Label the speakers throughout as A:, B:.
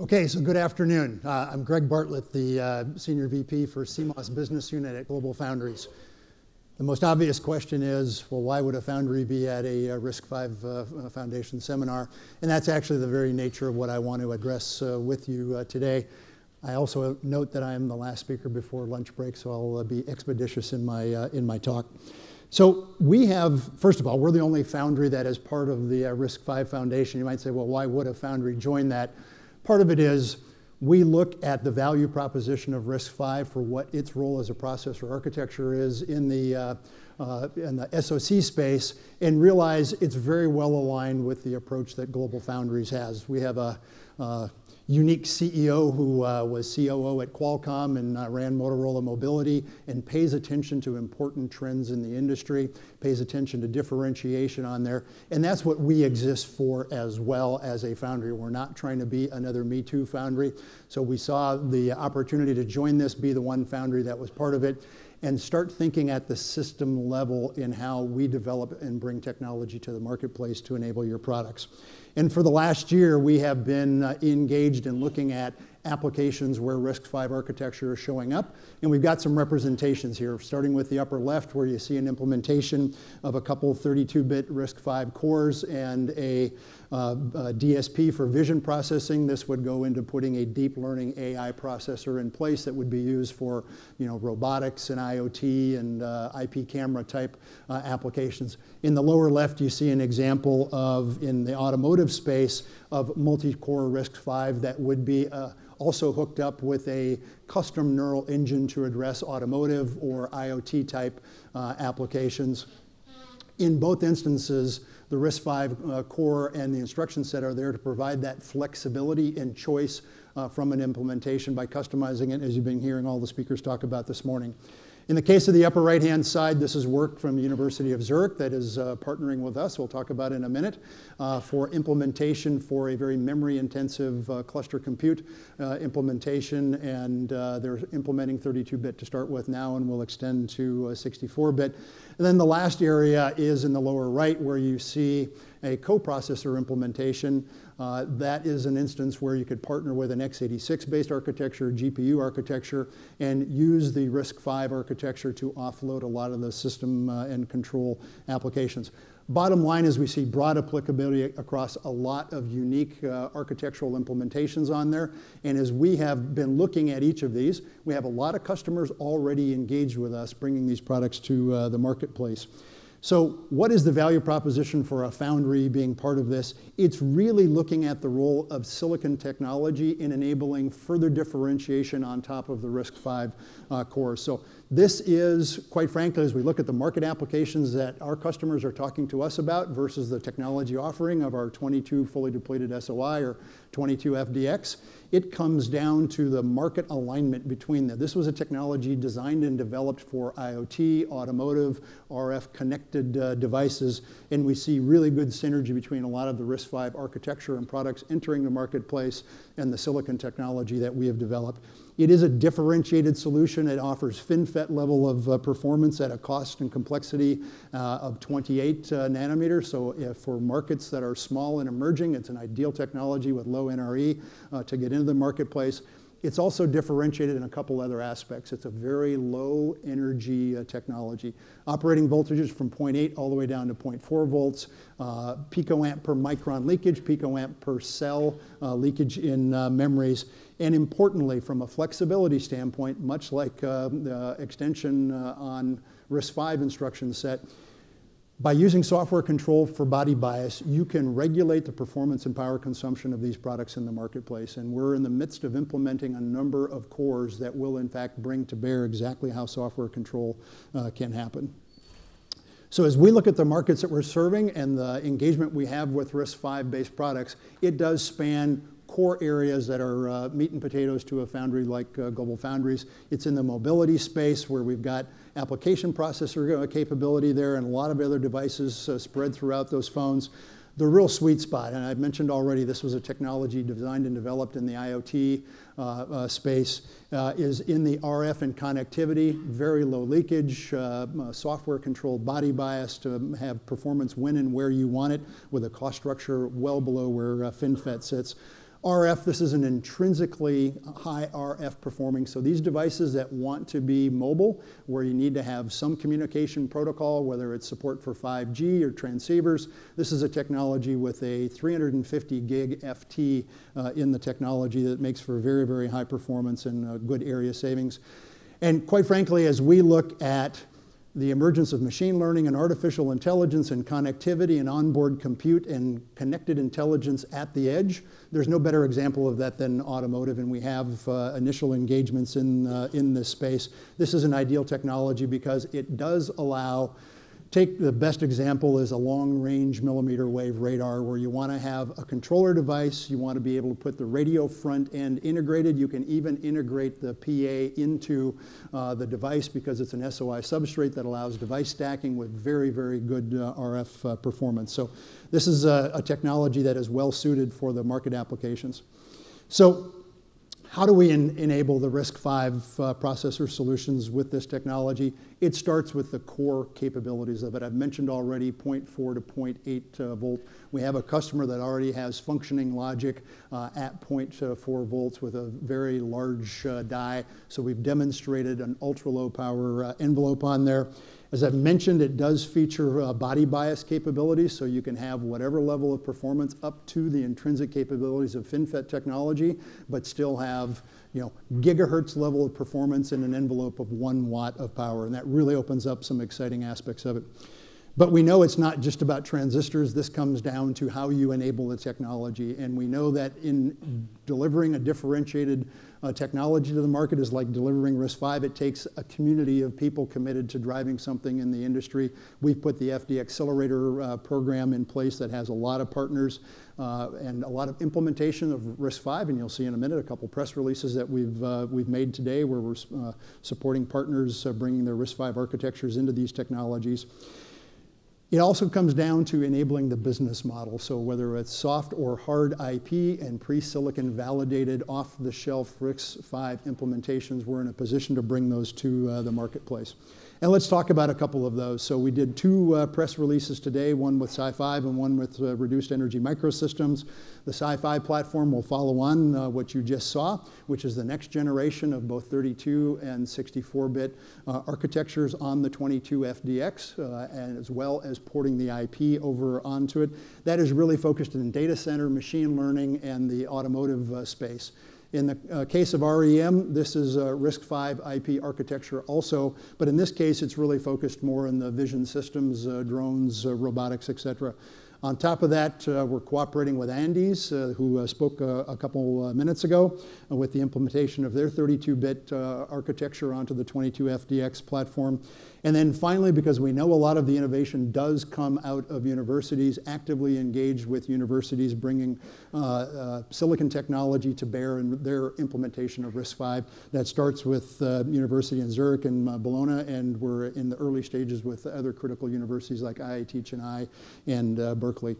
A: Okay, so good afternoon. Uh, I'm Gregg Bartlett, the uh, Senior VP for CMOS Business Unit at Global Foundries. The most obvious question is, well, why would a foundry be at a, a RISC-V uh, Foundation seminar? And that's actually the very nature of what I want to address uh, with you uh, today. I also note that I am the last speaker before lunch break, so I'll uh, be expeditious in my, in my talk. So we have, first of all, we're the only foundry that is part of the RISC-V Foundation. You might say, well, why would a foundry join that? Part of it is we look at the value proposition of RISC-V for what its role as a processor architecture is in the, uh, uh, in the SoC space and realize it's very well aligned with the approach that Global Foundries has. We have a uh, unique CEO who uh, was COO at Qualcomm and uh, ran Motorola Mobility and pays attention to important trends in the industry, pays attention to differentiation on there. And that's what we exist for as well as a foundry. We're not trying to be another Me Too foundry. So we saw the opportunity to join this, be the one foundry that was part of it and start thinking at the system level in how we develop and bring technology to the marketplace to enable your products. And for the last year, we have been uh, engaged in looking at applications where RISC-V architecture is showing up. And we've got some representations here, starting with the upper left where you see an implementation of a couple 32-bit RISC-V cores and a, uh, a, DSP for vision processing. This would go into putting a deep learning AI processor in place that would be used for you know, robotics and IoT and uh, IP camera type uh, applications. In the lower left, you see an example of, in the automotive space, of multi-core RISC-V that would be uh, also hooked up with a custom neural engine to address automotive or IoT type uh, applications. In both instances, the RISC-V uh, core and the instruction set are there to provide that flexibility and choice uh, from an implementation by customizing it, as you've been hearing all the speakers talk about this morning. In the case of the upper right-hand side, this is work from the University of Zurich that is uh, partnering with us, we'll talk about in a minute, uh, for implementation for a very memory-intensive uh, cluster compute uh, implementation, and uh, they're implementing 32-bit to start with now and will extend to 64-bit. Uh, and then the last area is in the lower right where you see a coprocessor implementation. Uh, that is an instance where you could partner with an x86-based architecture, GPU architecture, and use the RISC-V architecture to offload a lot of the system uh, and control applications. Bottom line is we see broad applicability across a lot of unique uh, architectural implementations on there. And as we have been looking at each of these, we have a lot of customers already engaged with us bringing these products to uh, the marketplace. So what is the value proposition for a foundry being part of this? It's really looking at the role of silicon technology in enabling further differentiation on top of the RISC-V uh, core. So this is, quite frankly, as we look at the market applications that our customers are talking to us about versus the technology offering of our 22 fully depleted SOI or 22 FDX, it comes down to the market alignment between them. This was a technology designed and developed for IoT, automotive, RF connected uh, devices, and we see really good synergy between a lot of the RISC-V architecture and products entering the marketplace and the silicon technology that we have developed. It is a differentiated solution. It offers FinFET level of uh, performance at a cost and complexity uh, of 28 uh, nanometers. So uh, for markets that are small and emerging, it's an ideal technology with low NRE to get into the marketplace. It's also differentiated in a couple other aspects. It's a very low energy uh, technology. Operating voltages from 0.8 all the way down to 0.4 volts, uh, picoamp per micron leakage, picoamp per cell uh, leakage in uh, memories. And importantly, from a flexibility standpoint, much like uh, the extension uh, on RISC-V instruction set, by using software control for body bias, you can regulate the performance and power consumption of these products in the marketplace. And we're in the midst of implementing a number of cores that will, in fact, bring to bear exactly how software control uh, can happen. So as we look at the markets that we're serving and the engagement we have with RISC-V based products, it does span core areas that are uh, meat and potatoes to a foundry like uh, Global Foundries. It's in the mobility space where we've got application processor uh, capability there and a lot of other devices uh, spread throughout those phones. The real sweet spot, and I've mentioned already, this was a technology designed and developed in the IoT uh, uh, space, is in the RF and connectivity, very low leakage, software controlled body bias to have performance when and where you want it with a cost structure well below where FinFET sits RF, this is an intrinsically high RF performing. So these devices that want to be mobile, where you need to have some communication protocol, whether it's support for 5G or transceivers, this is a technology with a 350 gig FT uh, in the technology that makes for very, very high performance and uh, good area savings. And quite frankly, as we look at the emergence of machine learning and artificial intelligence and connectivity and onboard compute and connected intelligence at the edge. There's no better example of that than automotive, and we have uh, initial engagements in, uh, in this space. This is an ideal technology because it does allow Take the best example is a long range millimeter wave radar where you want to have a controller device, you want to be able to put the radio front end integrated. You can even integrate the PA into uh, the device because it's an SOI substrate that allows device stacking with very, very good uh, RF uh, performance. So this is a, a technology that is well suited for the market applications. So how do we en enable the RISC-V uh, processor solutions with this technology? It starts with the core capabilities of it. I've mentioned already 0.4 to 0.8 uh, volt. We have a customer that already has functioning logic uh, at 0.4 volts with a very large uh, die. So we've demonstrated an ultra low power uh, envelope on there. As I've mentioned, it does feature uh, body bias capabilities, so you can have whatever level of performance up to the intrinsic capabilities of FinFET technology, but still have you know, gigahertz level of performance in an envelope of one watt of power, and that really opens up some exciting aspects of it. But we know it's not just about transistors. This comes down to how you enable the technology. And we know that in delivering a differentiated uh, technology to the market is like delivering RISC-V. It takes a community of people committed to driving something in the industry. We've put the FD Accelerator uh, program in place that has a lot of partners uh, and a lot of implementation of RISC-V. And you'll see in a minute a couple press releases that we've, uh, we've made today where we're uh, supporting partners uh, bringing their RISC-V architectures into these technologies. It also comes down to enabling the business model. So whether it's soft or hard IP and pre-silicon validated off-the-shelf RISC-V implementations, we're in a position to bring those to uh, the marketplace. And let's talk about a couple of those. So we did two uh, press releases today, one with SiFive and one with uh, Reduced Energy Microsystems. The SiFive platform will follow on uh, what you just saw, which is the next generation of both 32 and 64-bit uh, architectures on the 22FDX, uh, and as well as porting the IP over onto it. That is really focused in data center, machine learning, and the automotive uh, space. In the uh, case of REM, this is a RISC-V IP architecture also, but in this case, it's really focused more in the vision systems, uh, drones, uh, robotics, et cetera. On top of that, uh, we're cooperating with Andes, uh, who spoke a couple minutes ago, with the implementation of their 32-bit architecture onto the 22FDX platform. And then finally, because we know a lot of the innovation does come out of universities, actively engaged with universities bringing uh, uh, silicon technology to bear in their implementation of RISC-V. That starts with the University in Zurich and Bologna, and we're in the early stages with other critical universities like IIT Chennai and Berkeley Berkeley.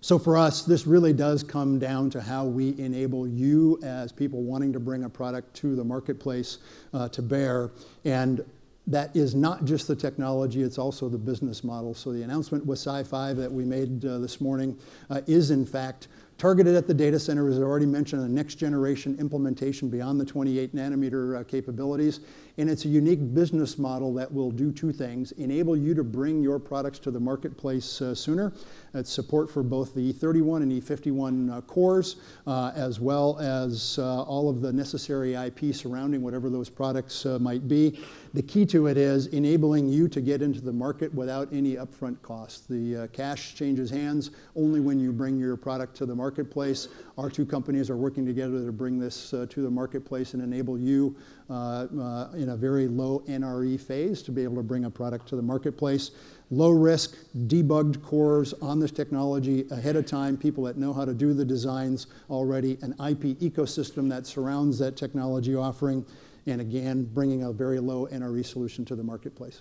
A: So for us, this really does come down to how we enable you as people wanting to bring a product to the marketplace uh, to bear. And that is not just the technology, it's also the business model. So the announcement with SiFive that we made uh, this morning uh, is in fact targeted at the data center, as I already mentioned, a next generation implementation beyond the 28 nanometer uh, capabilities. And it's a unique business model that will do two things, enable you to bring your products to the marketplace uh, sooner. It's support for both the E31 and E51 uh, cores, uh, as well as uh, all of the necessary IP surrounding whatever those products uh, might be. The key to it is enabling you to get into the market without any upfront costs. The cash changes hands only when you bring your product to the marketplace. Our two companies are working together to bring this to the marketplace and enable you uh, uh, in a very low NRE phase to be able to bring a product to the marketplace. Low risk, debugged cores on this technology ahead of time, people that know how to do the designs already, an IP ecosystem that surrounds that technology offering, and again, bringing a very low NRE solution to the marketplace.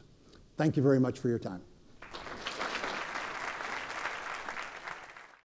A: Thank you very much for your time.